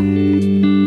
Música